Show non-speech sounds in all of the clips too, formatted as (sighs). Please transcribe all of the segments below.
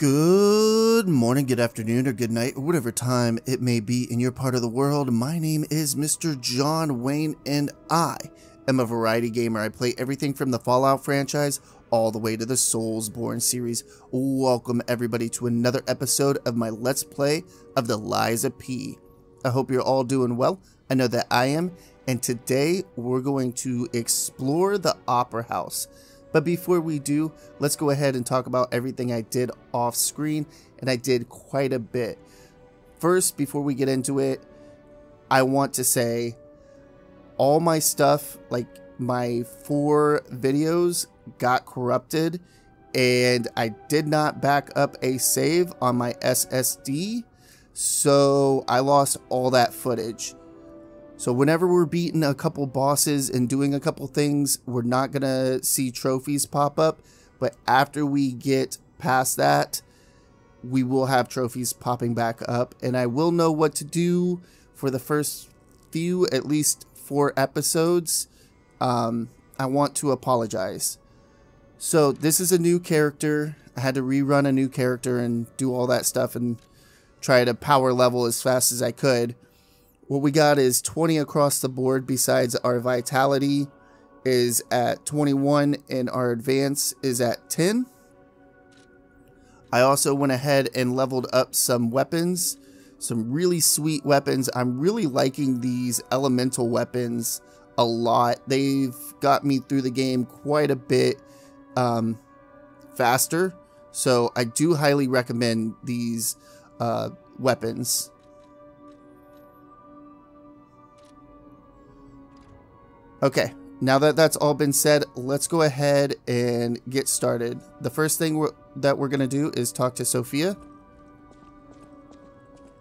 Good morning, good afternoon, or good night, or whatever time it may be in your part of the world. My name is Mr. John Wayne, and I am a variety gamer. I play everything from the Fallout franchise all the way to the Soulsborne series. Welcome, everybody, to another episode of my Let's Play of the Lies of P. I hope you're all doing well. I know that I am, and today we're going to explore the Opera House. But before we do, let's go ahead and talk about everything I did off screen, and I did quite a bit. First, before we get into it, I want to say all my stuff, like my four videos, got corrupted, and I did not back up a save on my SSD, so I lost all that footage. So whenever we're beating a couple bosses and doing a couple things, we're not going to see trophies pop up. But after we get past that, we will have trophies popping back up. And I will know what to do for the first few, at least four episodes. Um, I want to apologize. So this is a new character. I had to rerun a new character and do all that stuff and try to power level as fast as I could. What we got is 20 across the board besides our vitality is at 21 and our advance is at 10. I also went ahead and leveled up some weapons, some really sweet weapons. I'm really liking these elemental weapons a lot. They've got me through the game quite a bit um, faster. So I do highly recommend these uh, weapons. Okay, now that that's all been said, let's go ahead and get started. The first thing we're, that we're going to do is talk to Sophia.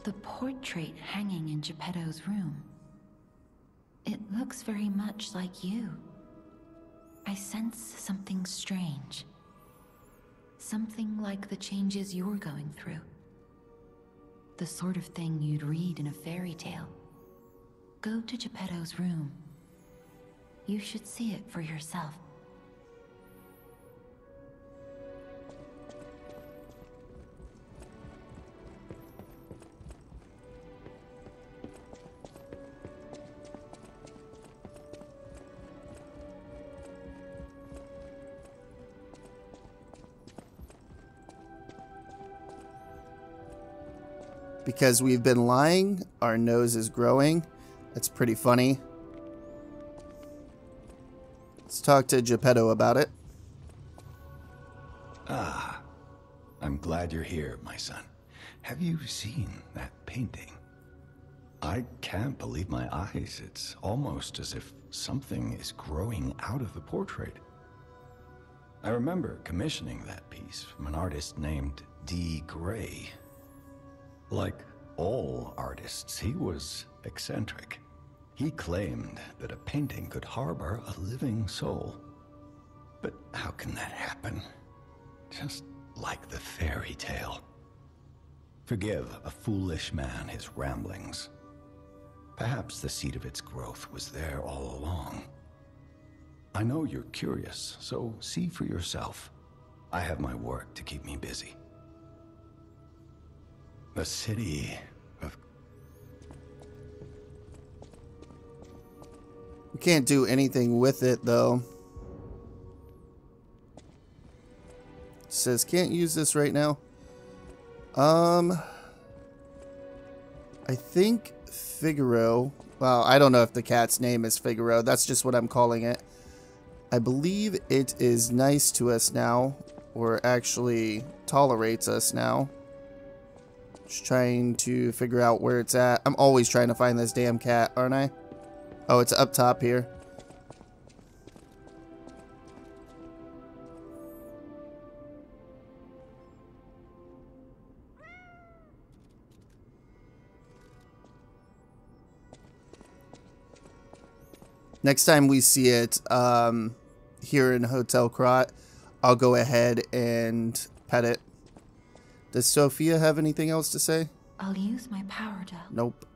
The portrait hanging in Geppetto's room. It looks very much like you. I sense something strange. Something like the changes you're going through. The sort of thing you'd read in a fairy tale. Go to Geppetto's room you should see it for yourself. Because we've been lying, our nose is growing. That's pretty funny. Let's talk to Geppetto about it. Ah, I'm glad you're here, my son. Have you seen that painting? I can't believe my eyes. It's almost as if something is growing out of the portrait. I remember commissioning that piece from an artist named D. Gray. Like all artists, he was eccentric. He claimed that a painting could harbor a living soul. But how can that happen? Just like the fairy tale. Forgive a foolish man his ramblings. Perhaps the seed of its growth was there all along. I know you're curious, so see for yourself. I have my work to keep me busy. The city Can't do anything with it, though. It says, can't use this right now. Um, I think Figaro, well, I don't know if the cat's name is Figaro. That's just what I'm calling it. I believe it is nice to us now, or actually tolerates us now. Just trying to figure out where it's at. I'm always trying to find this damn cat, aren't I? Oh, it's up top here. Next time we see it um, here in Hotel Krat, I'll go ahead and pet it. Does Sophia have anything else to say? I'll use my power gel. Nope.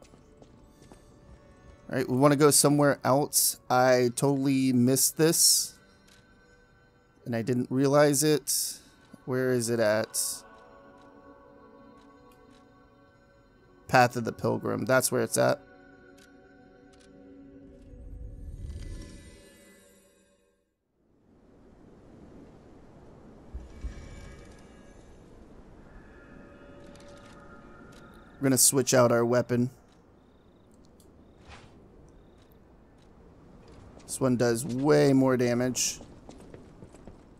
All right, we want to go somewhere else. I totally missed this. And I didn't realize it. Where is it at? Path of the Pilgrim. That's where it's at. We're going to switch out our weapon. This one does way more damage.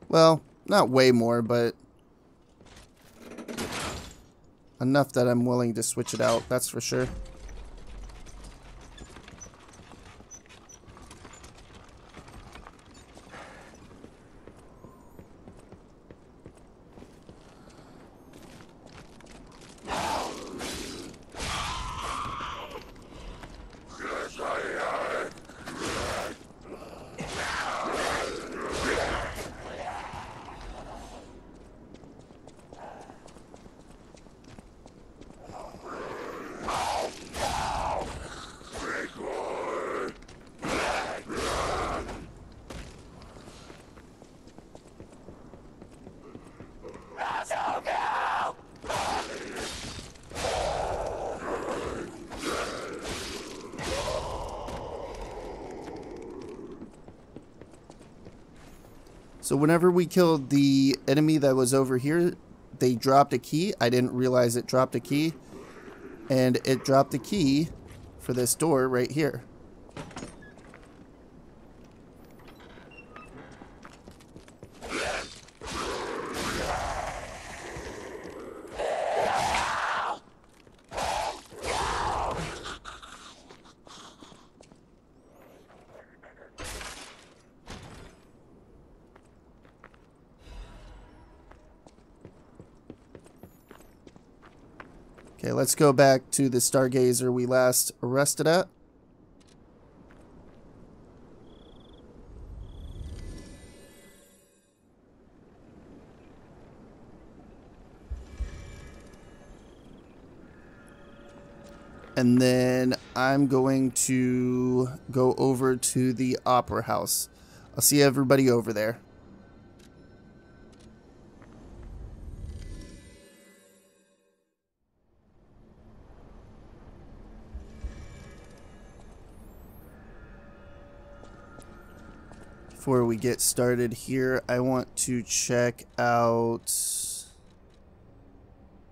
Well, not way more, but enough that I'm willing to switch it out, that's for sure. So whenever we killed the enemy that was over here, they dropped a key. I didn't realize it dropped a key. And it dropped a key for this door right here. Let's go back to the Stargazer we last arrested at. And then I'm going to go over to the Opera House. I'll see everybody over there. Before we get started here, I want to check out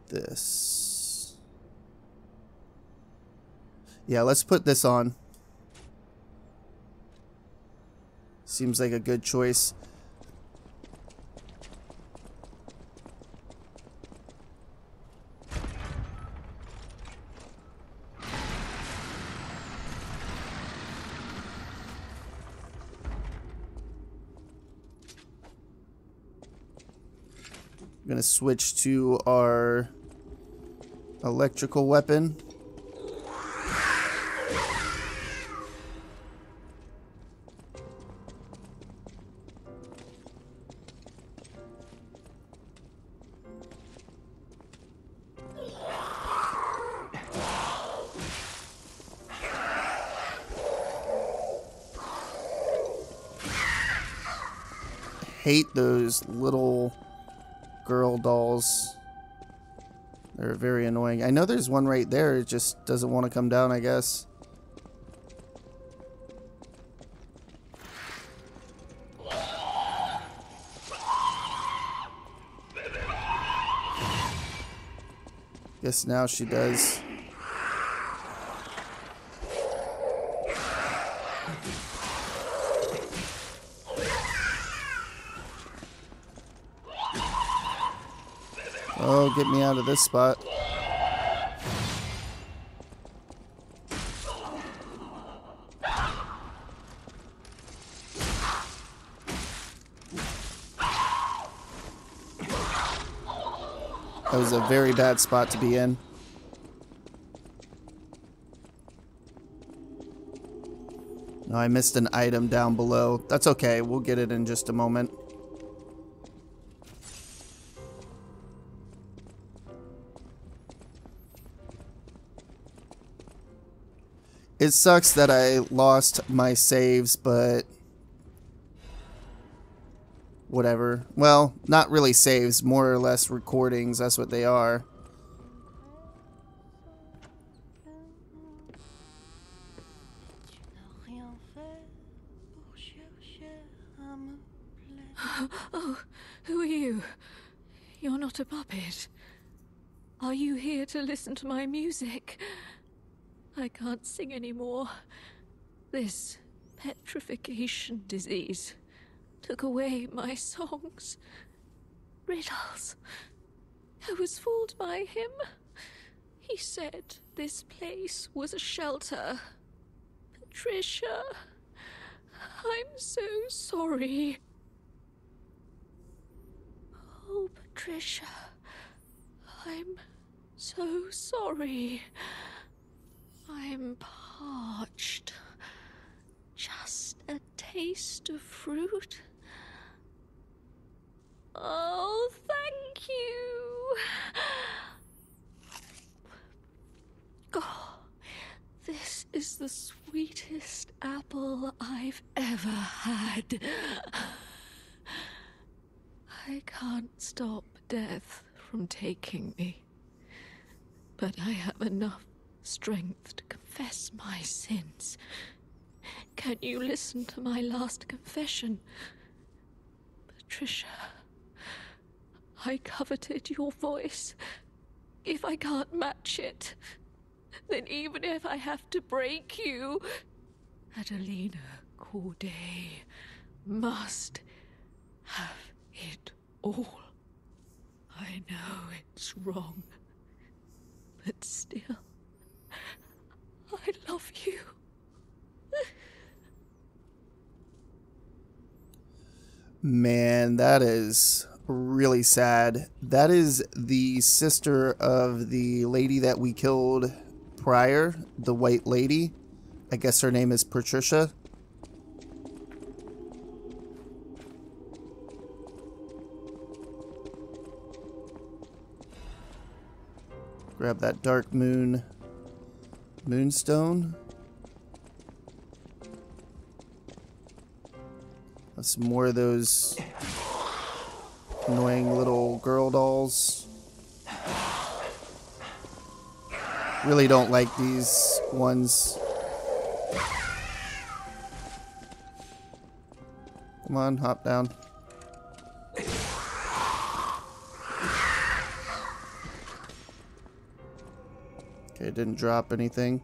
this. Yeah, let's put this on. Seems like a good choice. To switch to our electrical weapon. hate those little girl dolls. They're very annoying. I know there's one right there. It just doesn't want to come down, I guess. Guess now she does. Oh, get me out of this spot. That was a very bad spot to be in. No, I missed an item down below. That's okay. We'll get it in just a moment. It sucks that I lost my saves, but whatever. Well, not really saves, more or less recordings, that's what they are. (gasps) Oh, who are you? You're not a puppet. Are you here to listen to my music? I can't sing anymore. This petrification disease took away my songs. Riddles. I was fooled by him. He said this place was a shelter. Patricia, I'm so sorry. Oh, Patricia, I'm so sorry. I'm parched. Just a taste of fruit. Oh, thank you. Oh, this is the sweetest apple I've ever had. I can't stop death from taking me, but I have enough strength to confess my sins. Can you listen to my last confession? Patricia, I coveted your voice. If I can't match it, then even if I have to break you, Adelina Corday must have it all. I know it's wrong, but still, I love you. Man, that is really sad. That is the sister of the lady that we killed prior, the white lady. I guess her name is Patricia. Grab that dark moon moonstone. Some more of those annoying little girl dolls. Really don't like these ones. Come on, hop down. Okay, didn't drop anything.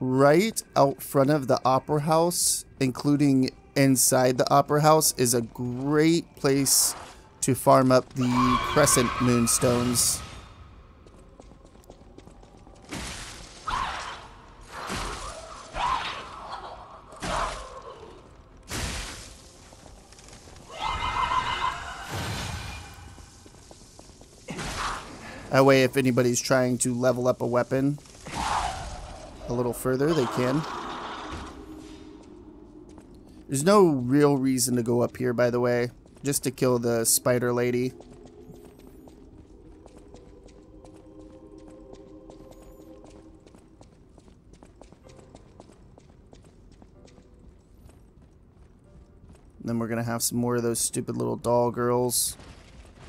Right out front of the Opera House, including inside the Opera House, is a great place to farm up the Crescent Moonstones. That way, if anybody's trying to level up a weapon a little further, they can. There's no real reason to go up here, by the way. Just to kill the spider lady. And then we're going to have some more of those stupid little doll girls.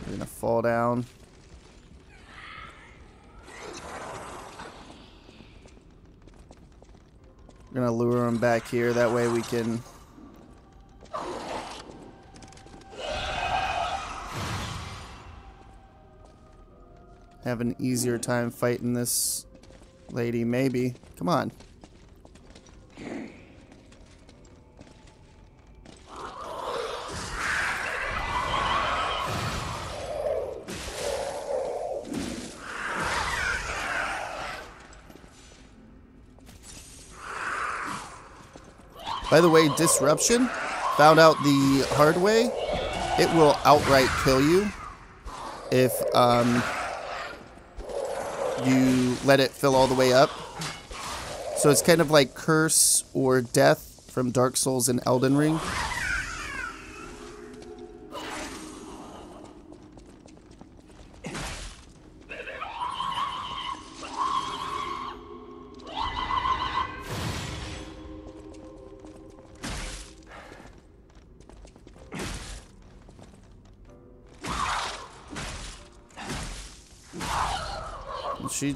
They're going to fall down. Gonna lure them back here. That way we can have an easier time fighting this lady. Maybe. Come on. By the way, Disruption, found out the hard way, it will outright kill you if um, you let it fill all the way up. So it's kind of like Curse or Death from Dark Souls and Elden Ring.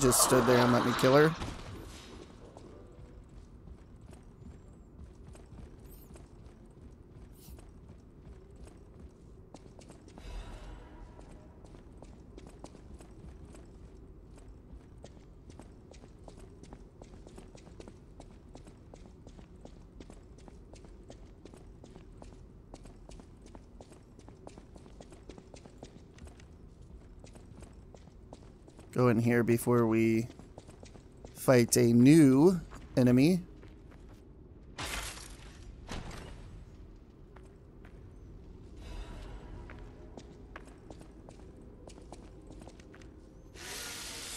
Just stood there and let me kill her. Go in here before we fight a new enemy.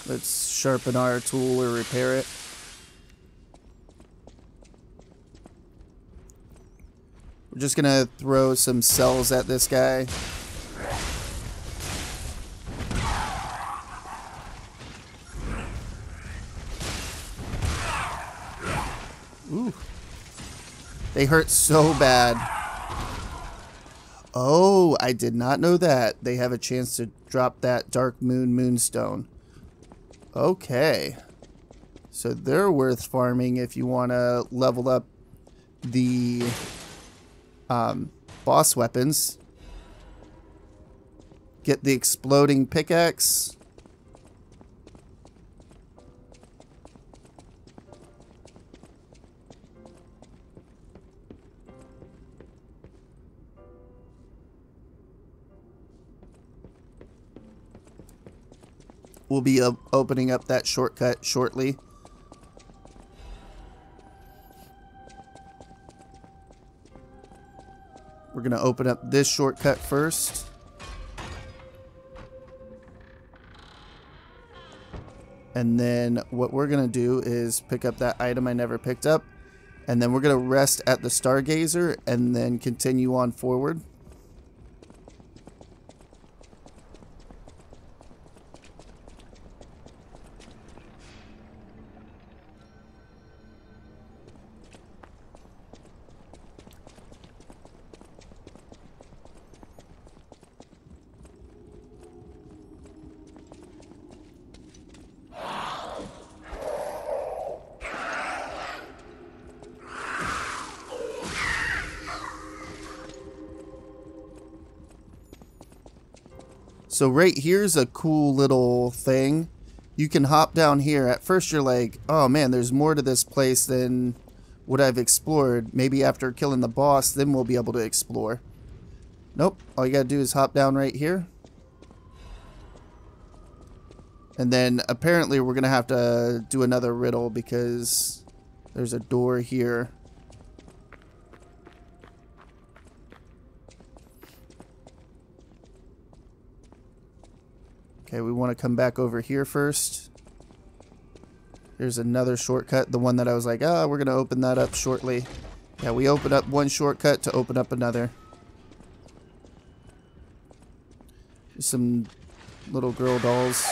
Let's sharpen our tool or repair it. We're just gonna throw some cells at this guy. They hurt so bad. Oh, I did not know that. They have a chance to drop that Dark Moon Moonstone. Okay. So they're worth farming if you want to level up the um, boss weapons. Get the exploding pickaxe. We'll be uh, opening up that shortcut shortly. We're going to open up this shortcut first. And then what we're going to do is pick up that item I never picked up. And then we're going to rest at the Stargazer and then continue on forward. So right here's a cool little thing. You can hop down here. At first you're like, oh man, there's more to this place than what I've explored. Maybe after killing the boss, then we'll be able to explore. Nope. All you gotta do is hop down right here. And then apparently we're gonna have to do another riddle because there's a door here. Okay, we want to come back over here first. Here's another shortcut, the one that I was like, ah, oh, we're going to open that up shortly. Yeah, we open up one shortcut to open up another. Some little girl dolls.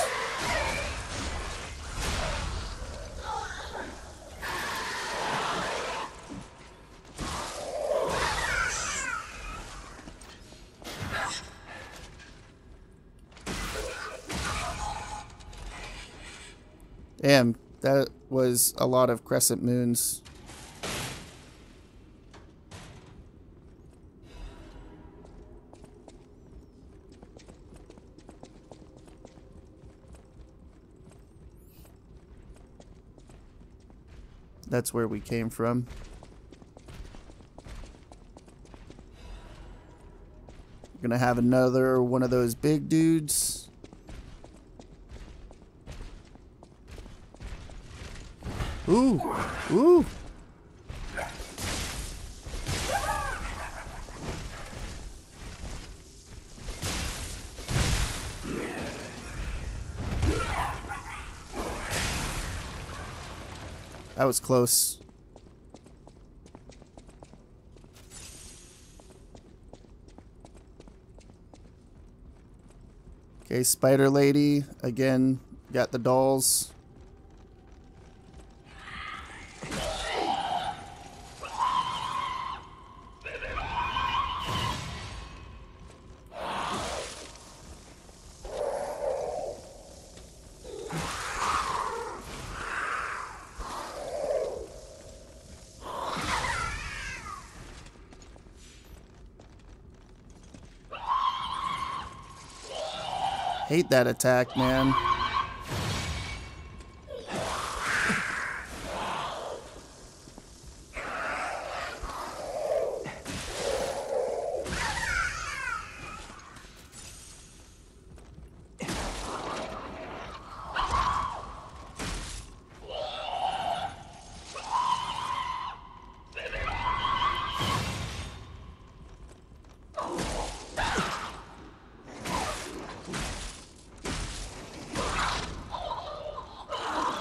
Damn, that was a lot of crescent moons. That's where we came from. We're gonna have another one of those big dudes. Ooh, ooh. That was close. Okay, Spider Lady. Again, got the dolls. Hate that attack, man.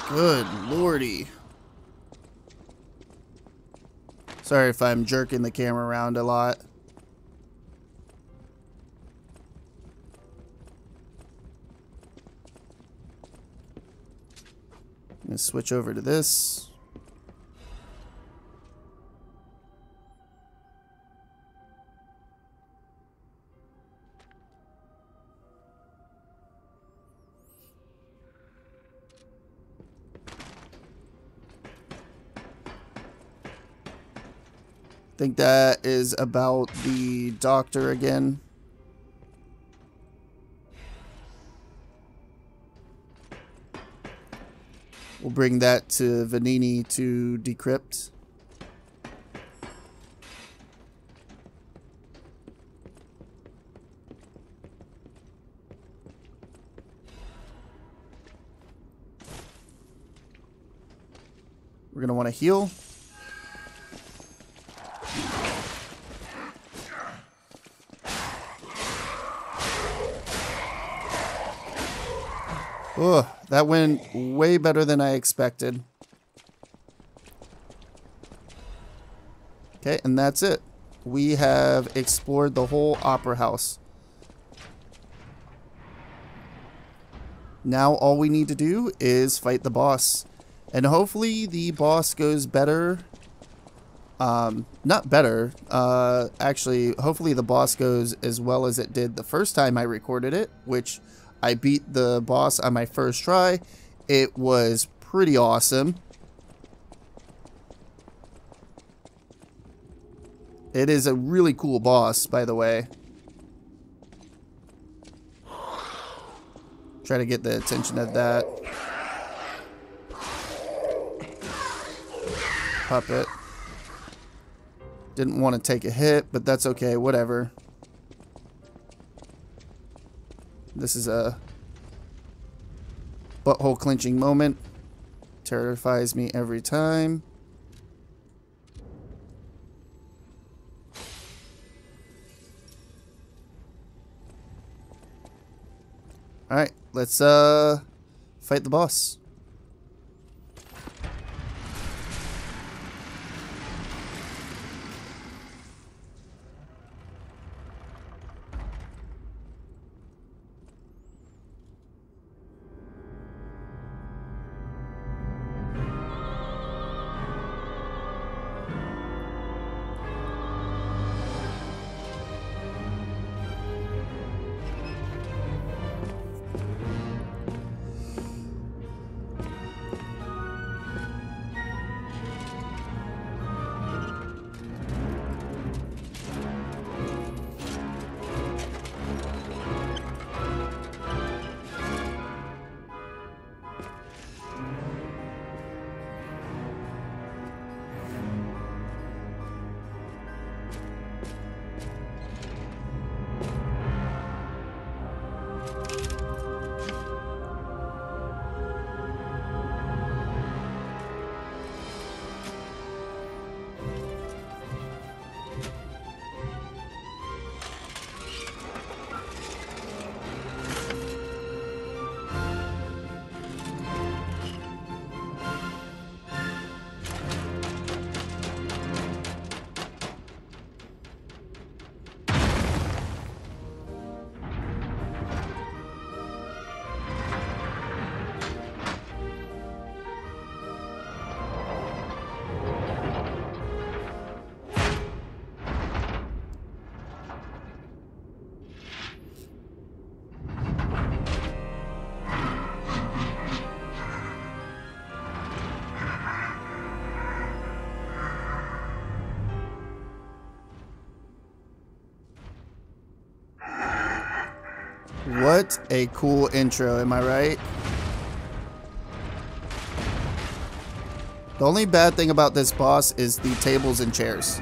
Good lordy. Sorry if I'm jerking the camera around a lot. I'm going to switch over to this. Think that is about the doctor again. We'll bring that to Venigni to decrypt. We're going to want to heal. Oh, that went way better than I expected. Okay, and that's it. We have explored the whole opera house. Now all we need to do is fight the boss. And hopefully the boss goes better. Um, not better. Uh, actually, hopefully the boss goes as well as it did the first time I recorded it, which I beat the boss on my first try. It was pretty awesome. It is a really cool boss, by the way. Try to get the attention of that. Puppet. Didn't want to take a hit, but that's okay, whatever. This is a butthole clenching moment. Terrifies me every time. Alright, let's uh fight the boss. What a cool intro, am I right? The only bad thing about this boss is the tables and chairs.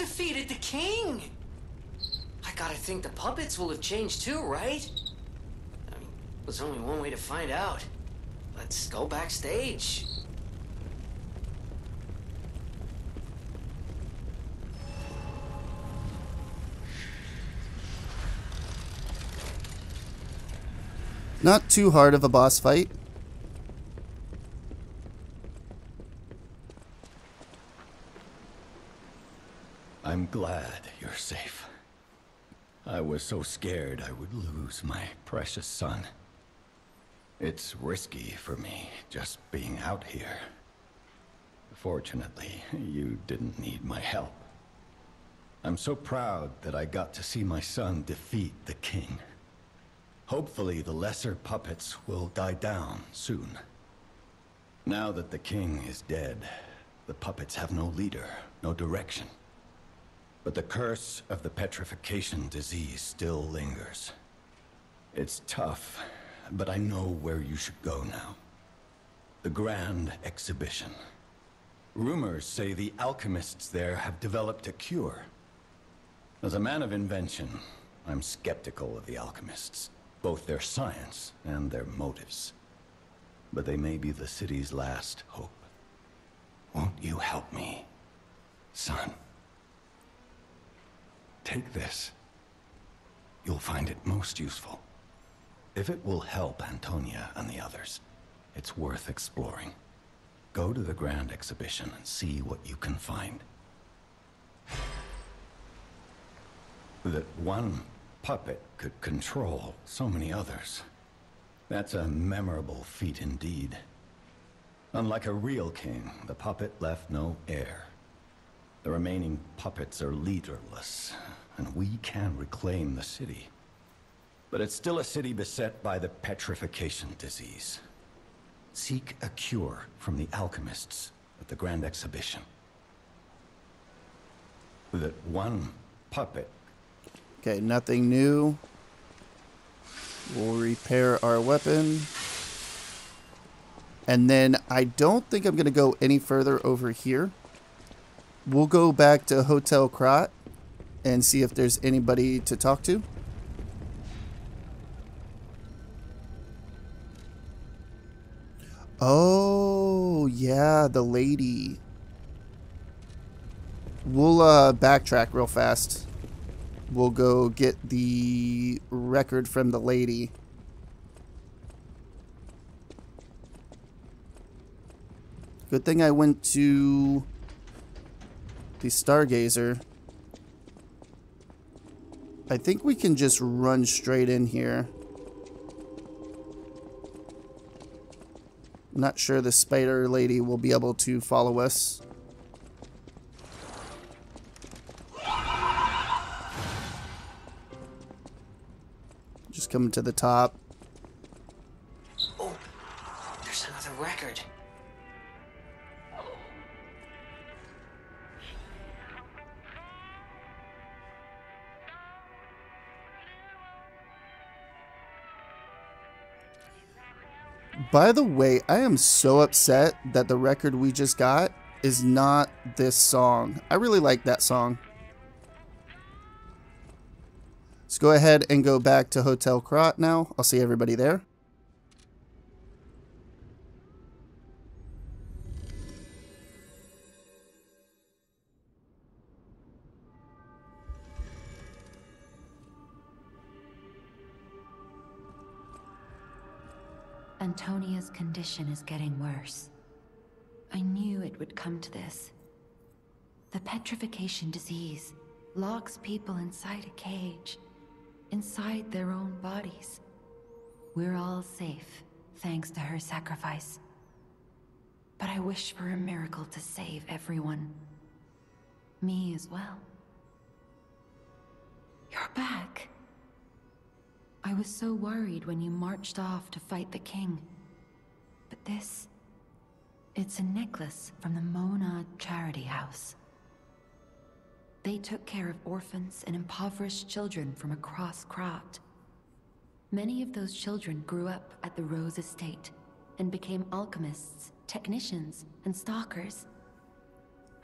Defeated the king! I gotta think the puppets will have changed too, right? I mean, there's only one way to find out. Let's go backstage. Not too hard of a boss fight. Glad you're safe. I was so scared I would lose my precious son. It's risky for me, just being out here. Fortunately, you didn't need my help. I'm so proud that I got to see my son defeat the king. Hopefully the lesser puppets will die down soon. Now that the king is dead, the puppets have no leader, no direction. But the curse of the petrification disease still lingers. It's tough, but I know where you should go now. The Grand Exhibition. Rumors say the alchemists there have developed a cure. As a man of invention, I'm skeptical of the alchemists both their science and their motives. But they may be the city's last hope. Won't you help me, son? Take this. You'll find it most useful. If it will help Antonia and the others, it's worth exploring. Go to the Grand Exhibition and see what you can find. That one puppet could control so many others. That's a memorable feat indeed. Unlike a real king, the puppet left no heir. The remaining puppets are leaderless, and we can reclaim the city. But it's still a city beset by the petrification disease. Seek a cure from the alchemists at the Grand Exhibition. That one puppet Okay, nothing new. We'll repair our weapon. And then I don't think I'm going to go any further over here. We'll go back to Hotel Krat and see if there's anybody to talk to. Oh, yeah, the lady. We'll uh, backtrack real fast. We'll go get the record from the lady. Good thing I went to the Stargazer. I think we can just run straight in here. I'm not sure the spider lady will be able to follow us. Just coming to the top. By the way, I am so upset that the record we just got is not this song. I really like that song. Let's go ahead and go back to Hotel Krat now. I'll see everybody there. Is getting worse. I knew it would come to this. The petrification disease locks people inside a cage inside their own bodies. We're all safe, thanks to her sacrifice. But I wish for a miracle to save everyone. Me as well. You're back. I was so worried when you marched off to fight the king. But this... It's a necklace from the Mona Charity House. They took care of orphans and impoverished children from across Krat. Many of those children grew up at the Rose Estate and became alchemists, technicians, and stalkers.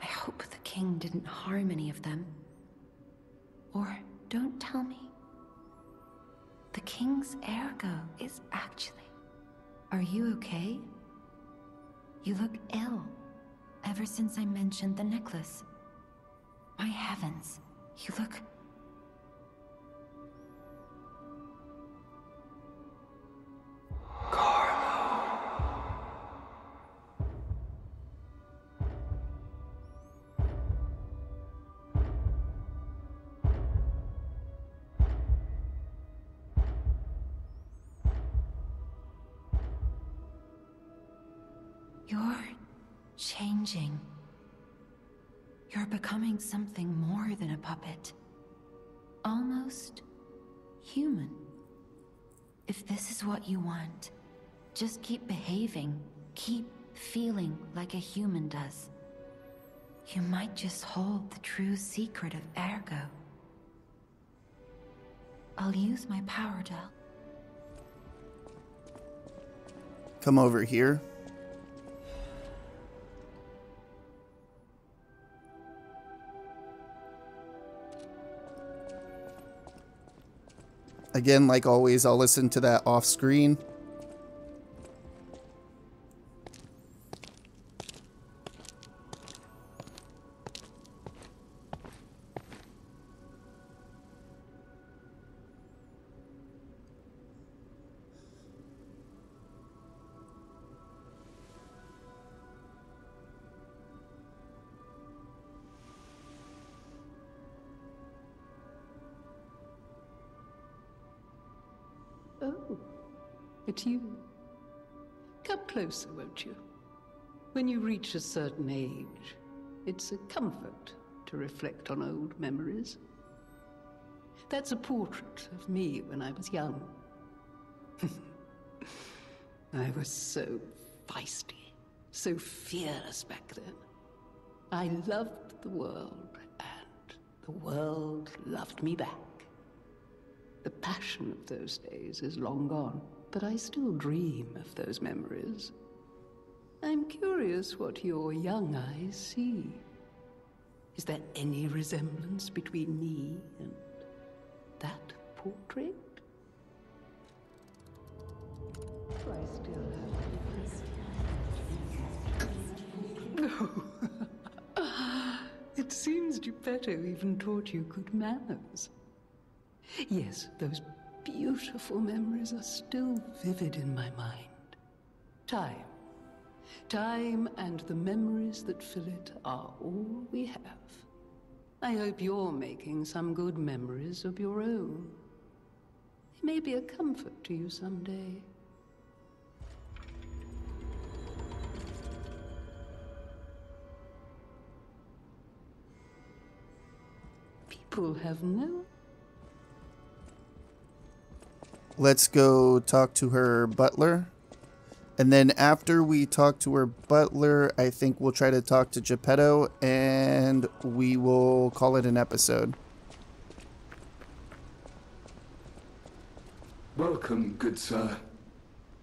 I hope the king didn't harm any of them, Or don't tell me. The king's ergo is actually. Are you okay? You look ill. Ever since I mentioned the necklace. My heavens, you look. Something more than a puppet. Almost human. If this is what you want, just keep behaving, keep feeling like a human does. You might just hold the true secret of Ergo. I'll use my power dial. Come over here. Again, like always, I'll listen to that off screen. Won't you? When you reach a certain age, it's a comfort to reflect on old memories. That's a portrait of me when I was young. (laughs) I was so feisty, so fearless back then. I loved the world, and the world loved me back. The passion of those days is long gone, but I still dream of those memories. I'm curious what your young eyes see. Is there any resemblance between me and that portrait? No. (laughs) it seems Geppetto even taught you good manners. Yes, those beautiful memories are still vivid in my mind. Time. Time and the memories that fill it are all we have. I hope you're making some good memories of your own. They may be a comfort to you someday. People have no Let's go talk to her butler. And then after we talk to her butler, I think we'll try to talk to Geppetto and we will call it an episode. Welcome, good sir.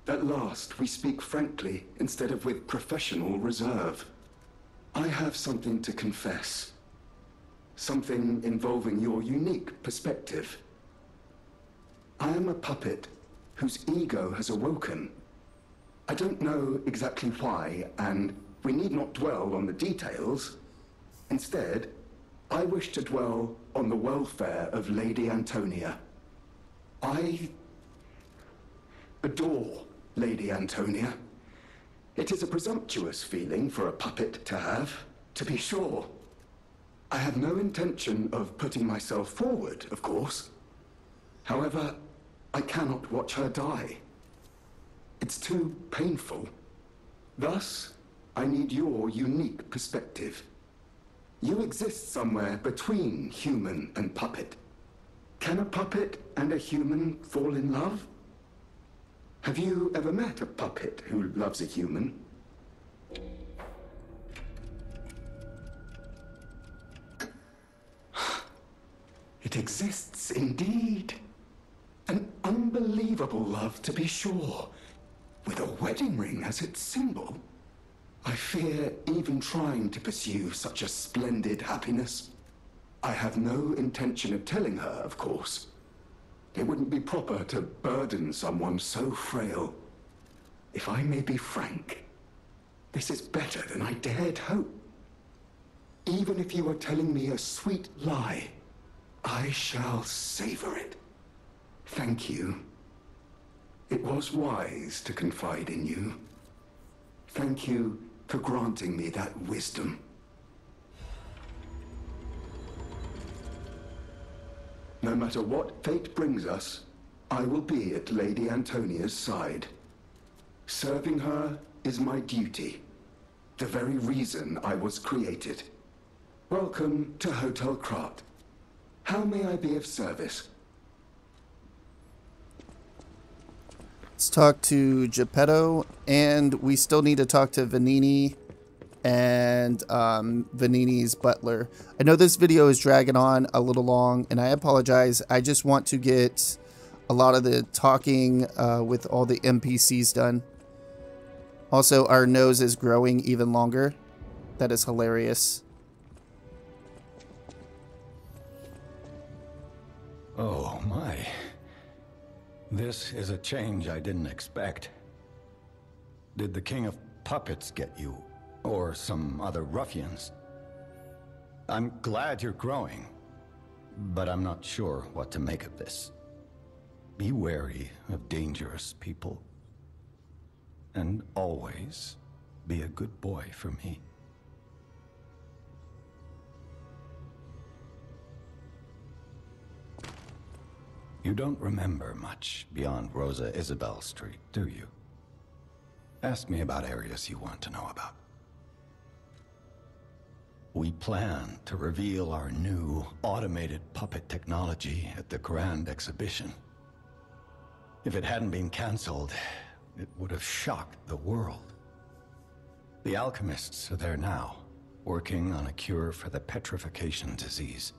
At last, we speak frankly instead of with professional reserve. I have something to confess. Something involving your unique perspective. I am a puppet whose ego has awoken. I don't know exactly why, and we need not dwell on the details. Instead, I wish to dwell on the welfare of Lady Antonia. I adore Lady Antonia. It is a presumptuous feeling for a puppet to have, to be sure. I have no intention of putting myself forward, of course. However, I cannot watch her die. It's too painful. Thus, I need your unique perspective. You exist somewhere between human and puppet. Can a puppet and a human fall in love? Have you ever met a puppet who loves a human? (sighs) It exists indeed. An unbelievable love, to be sure, with a wedding ring as its symbol. I fear even trying to pursue such a splendid happiness. I have no intention of telling her, of course. It wouldn't be proper to burden someone so frail. If I may be frank, this is better than I dared hope. Even if you are telling me a sweet lie, I shall savor it. Thank you. It was wise to confide in you. Thank you for granting me that wisdom. No matter what fate brings us, I will be at Lady Antonia's side. Serving her is my duty. The very reason I was created. Welcome to Hotel Krat. How may I be of service? Let's talk to Geppetto, and we still need to talk to Venigni and um, Venigni's butler. I know this video is dragging on a little long, and I apologize. I just want to get a lot of the talking uh, with all the NPCs done. Also, our nose is growing even longer. That is hilarious. Oh, my. This is a change I didn't expect. Did the King of Puppets get you? Or some other ruffians? I'm glad you're growing, but I'm not sure what to make of this. Be wary of dangerous people. And always be a good boy for me. You don't remember much beyond Rosa Isabel Street, do you? Ask me about areas you want to know about. We plan to reveal our new automated puppet technology at the Grand Exhibition. If it hadn't been cancelled, it would have shocked the world. The alchemists are there now, working on a cure for the petrification disease.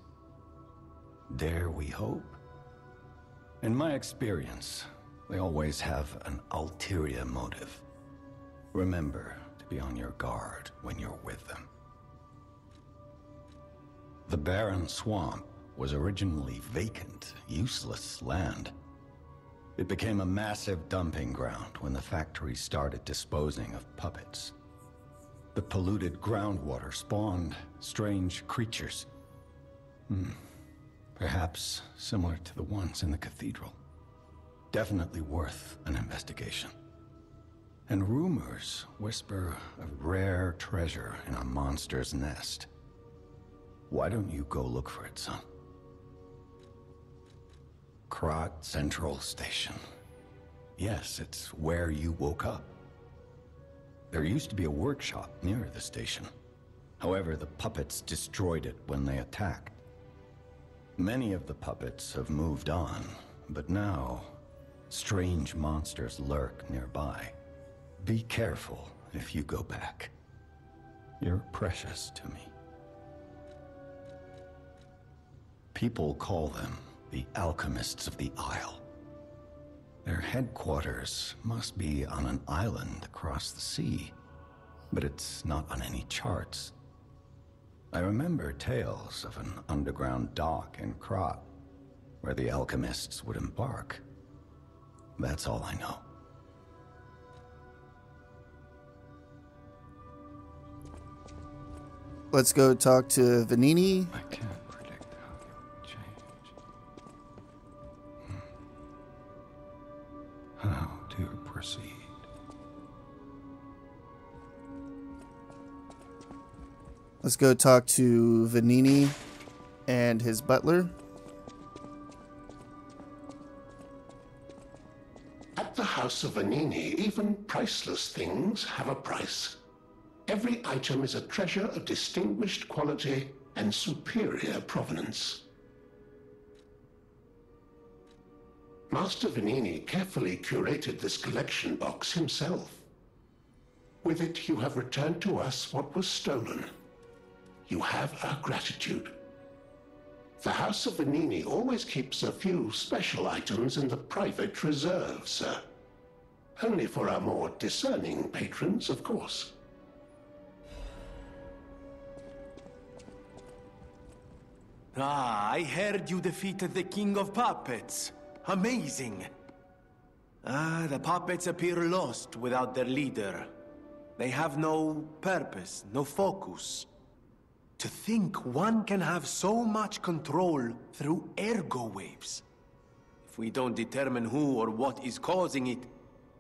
Dare we hope? In my experience, they always have an ulterior motive. Remember to be on your guard when you're with them. The barren swamp was originally vacant, useless land. It became a massive dumping ground when the factory started disposing of puppets. The polluted groundwater spawned strange creatures. Hmm. Perhaps similar to the ones in the cathedral. Definitely worth an investigation. And rumors whisper of rare treasure in a monster's nest. Why don't you go look for it, son? Krat Central Station. Yes, it's where you woke up. There used to be a workshop near the station. However, the puppets destroyed it when they attacked. Many of the puppets have moved on, but now, strange monsters lurk nearby. Be careful if you go back. You're precious to me. People call them the Alchemists of the Isle. Their headquarters must be on an island across the sea, but it's not on any charts. I remember tales of an underground dock in Krat, where the alchemists would embark. That's all I know. Let's go talk to Venigni. I can't predict how you'll change. Hmm. How to proceed? Let's go talk to Venigni and his butler. At the House of Venigni, even priceless things have a price. Every item is a treasure of distinguished quality and superior provenance. Master Venigni carefully curated this collection box himself. With it, you have returned to us what was stolen. You have our gratitude. The House of Venigni always keeps a few special items in the private reserve, sir. Only for our more discerning patrons, of course. Ah, I heard you defeated the King of Puppets. Amazing. Ah, the puppets appear lost without their leader. They have no purpose, no focus. To think one can have so much control through ergo waves. If we don't determine who or what is causing it,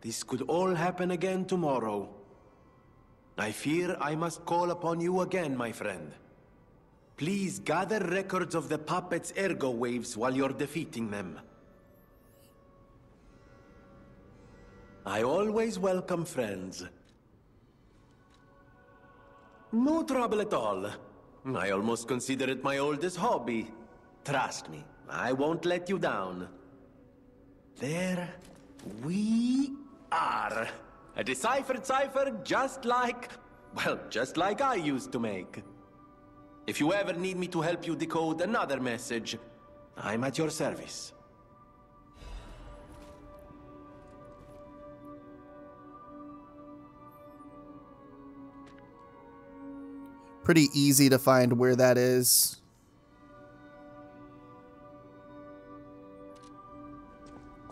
this could all happen again tomorrow. I fear I must call upon you again, my friend. Please gather records of the puppets' ergo waves while you're defeating them. I always welcome friends. No trouble at all. Hmm, I almost consider it my oldest hobby. Trust me, I won't let you down. There we are. A deciphered cipher just like... Well, just like I used to make. If you ever need me to help you decode another message, I'm at your service. Pretty easy to find where that is.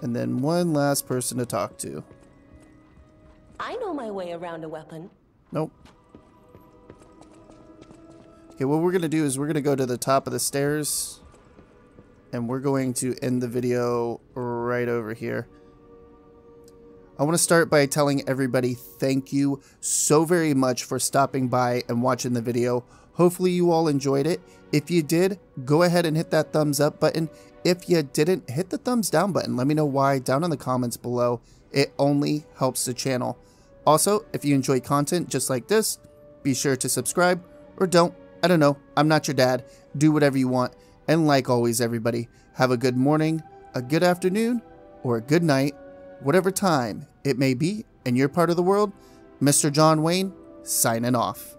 And then one last person to talk to. I know my way around a weapon. Nope. Okay, what we're going to do is we're going to go to the top of the stairs. And we're going to end the video right over here. I want to start by telling everybody thank you so very much for stopping by and watching the video. Hopefully you all enjoyed it. If you did, go ahead and hit that thumbs up button. If you didn't, hit the thumbs down button. Let me know why down in the comments below. It only helps the channel. Also, if you enjoy content just like this, be sure to subscribe or don't. I don't know. I'm not your dad. Do whatever you want. And like always, everybody, have a good morning, a good afternoon, or a good night, whatever time it may be in your part of the world. Mr. John Wayne, signing off.